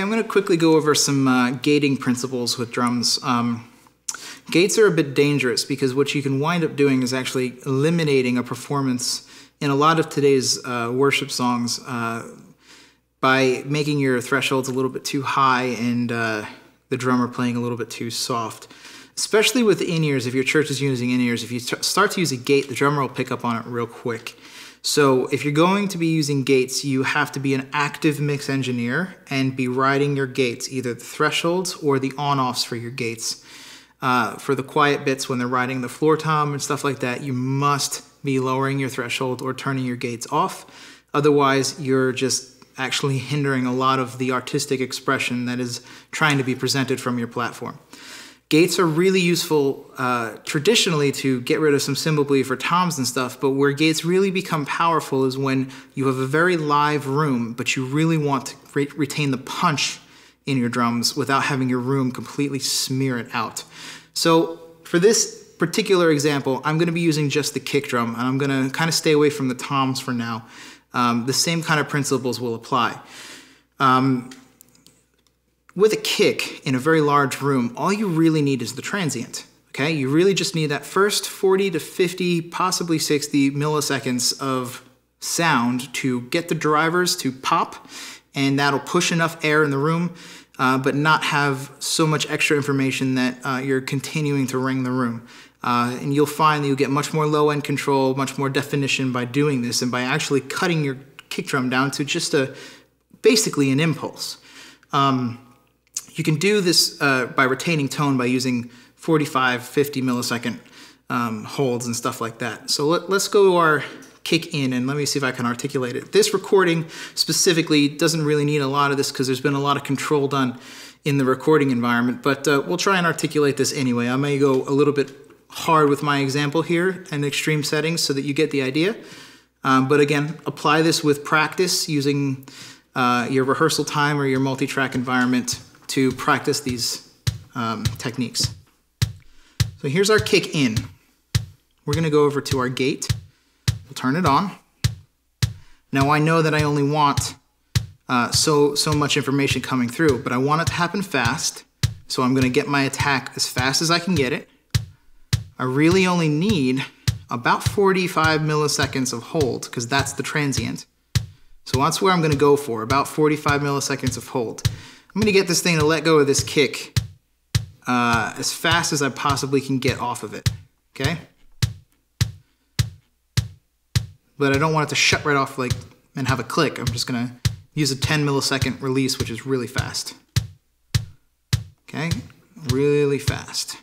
I'm going to quickly go over some uh, gating principles with drums. Um, gates are a bit dangerous because what you can wind up doing is actually eliminating a performance in a lot of today's uh, worship songs uh, by making your thresholds a little bit too high and uh, the drummer playing a little bit too soft. Especially with in-ears, if your church is using in-ears, if you start to use a gate, the drummer will pick up on it real quick. So if you're going to be using gates, you have to be an active mix engineer and be writing your gates, either the thresholds or the on-offs for your gates. Uh, for the quiet bits when they're riding the floor tom and stuff like that, you must be lowering your threshold or turning your gates off. Otherwise, you're just actually hindering a lot of the artistic expression that is trying to be presented from your platform. Gates are really useful uh, traditionally to get rid of some cymbal bleed for toms and stuff, but where gates really become powerful is when you have a very live room, but you really want to re retain the punch in your drums without having your room completely smear it out. So for this particular example, I'm gonna be using just the kick drum, and I'm gonna kind of stay away from the toms for now. Um, the same kind of principles will apply. Um, with a kick in a very large room, all you really need is the transient. Okay, you really just need that first 40 to 50, possibly 60 milliseconds of sound to get the drivers to pop, and that'll push enough air in the room, uh, but not have so much extra information that uh, you're continuing to ring the room. Uh, and you'll find that you'll get much more low end control, much more definition by doing this, and by actually cutting your kick drum down to just a basically an impulse. Um, you can do this uh, by retaining tone by using 45, 50 millisecond um, holds and stuff like that. So let, us go to our kick in and let me see if I can articulate it. This recording specifically doesn't really need a lot of this because there's been a lot of control done in the recording environment, but uh, we'll try and articulate this anyway. I may go a little bit hard with my example here and extreme settings so that you get the idea. Um, but again, apply this with practice using uh, your rehearsal time or your multi-track environment to practice these um, techniques. So here's our kick in. We're gonna go over to our gate. We'll turn it on. Now I know that I only want uh, so, so much information coming through, but I want it to happen fast. So I'm gonna get my attack as fast as I can get it. I really only need about 45 milliseconds of hold because that's the transient. So that's where I'm gonna go for, about 45 milliseconds of hold. I'm gonna get this thing to let go of this kick uh, as fast as I possibly can get off of it, okay? But I don't want it to shut right off like and have a click. I'm just gonna use a 10 millisecond release, which is really fast. Okay, really fast.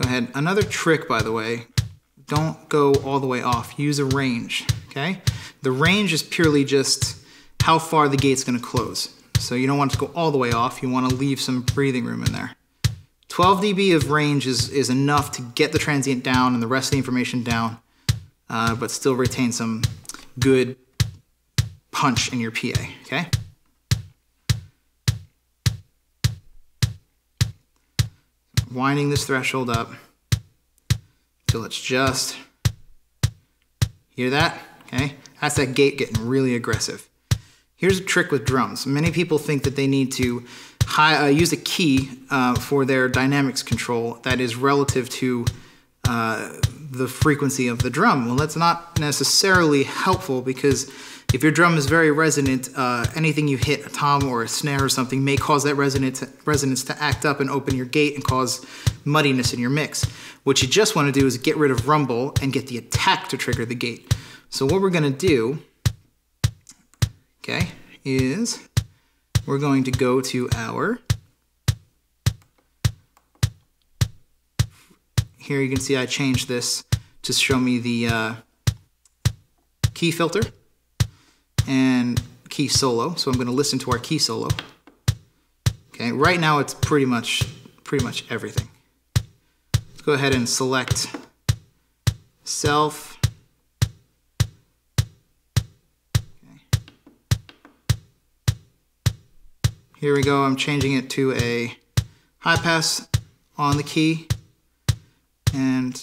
Go ahead. Another trick, by the way, don't go all the way off. Use a range, okay? The range is purely just how far the gate's gonna close. So you don't want it to go all the way off, you wanna leave some breathing room in there. 12 dB of range is, is enough to get the transient down and the rest of the information down, uh, but still retain some good punch in your PA, okay? Winding this threshold up till it's just, hear that? Okay, that's that gate getting really aggressive. Here's a trick with drums. Many people think that they need to high, uh, use a key uh, for their dynamics control that is relative to uh, the frequency of the drum. Well, that's not necessarily helpful because if your drum is very resonant, uh, anything you hit, a tom or a snare or something, may cause that resonance, resonance to act up and open your gate and cause muddiness in your mix. What you just want to do is get rid of rumble and get the attack to trigger the gate. So what we're going to do okay, is we're going to go to our, here you can see I changed this to show me the uh, key filter and key solo. So I'm going to listen to our key solo. Okay, right now it's pretty much pretty much everything. Let's go ahead and select self Here we go, I'm changing it to a high pass on the key and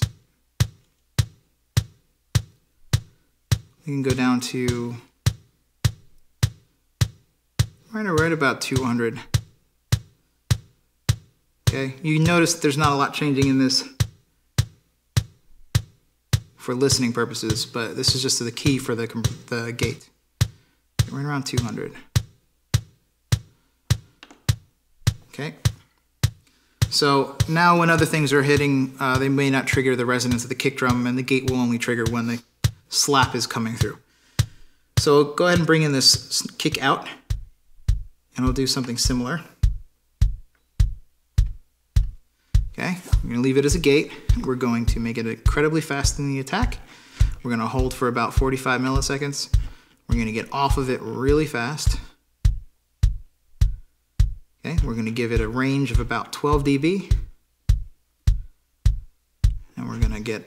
we can go down to right, right about 200. Okay, you notice there's not a lot changing in this for listening purposes, but this is just the key for the, the gate. Right around 200. Okay. So now when other things are hitting, uh, they may not trigger the resonance of the kick drum and the gate will only trigger when the slap is coming through. So go ahead and bring in this kick out and I'll do something similar. Okay, I'm gonna leave it as a gate. We're going to make it incredibly fast in the attack. We're gonna hold for about 45 milliseconds. We're gonna get off of it really fast. Okay, we're gonna give it a range of about 12 dB. And we're gonna get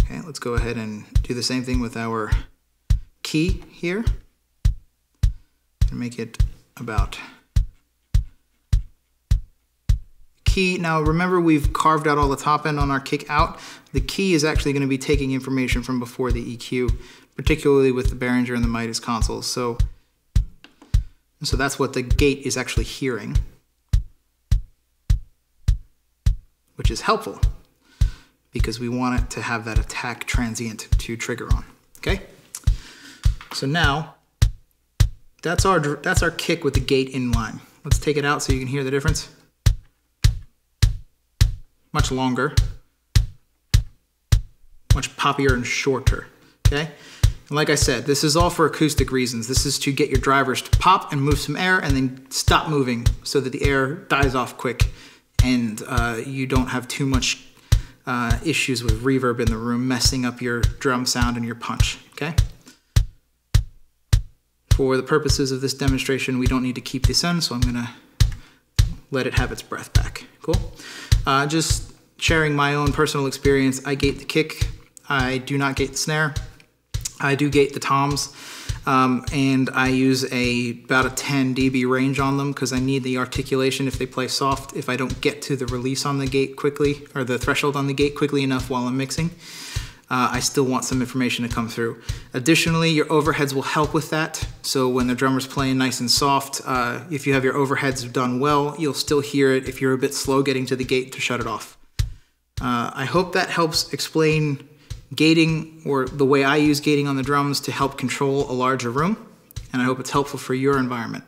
Okay, let's go ahead and do the same thing with our key here. And make it about key. Now remember we've carved out all the top end on our kick out. The key is actually going to be taking information from before the EQ, particularly with the Behringer and the Midas consoles. So, so that's what the gate is actually hearing, which is helpful because we want it to have that attack transient to trigger on, okay? So now, that's our, that's our kick with the gate in line. Let's take it out so you can hear the difference much longer, much poppier and shorter, okay? And like I said, this is all for acoustic reasons. This is to get your drivers to pop and move some air and then stop moving so that the air dies off quick and uh, you don't have too much uh, issues with reverb in the room messing up your drum sound and your punch, okay? For the purposes of this demonstration, we don't need to keep this in, so I'm gonna let it have its breath back. Cool? Uh, just sharing my own personal experience, I gate the kick. I do not gate the snare. I do gate the toms. Um, and I use a about a 10 dB range on them because I need the articulation if they play soft. If I don't get to the release on the gate quickly or the threshold on the gate quickly enough while I'm mixing, uh, I still want some information to come through. Additionally, your overheads will help with that. So when the drummer's playing nice and soft, uh, if you have your overheads done well, you'll still hear it if you're a bit slow getting to the gate to shut it off. Uh, I hope that helps explain gating or the way I use gating on the drums to help control a larger room. And I hope it's helpful for your environment.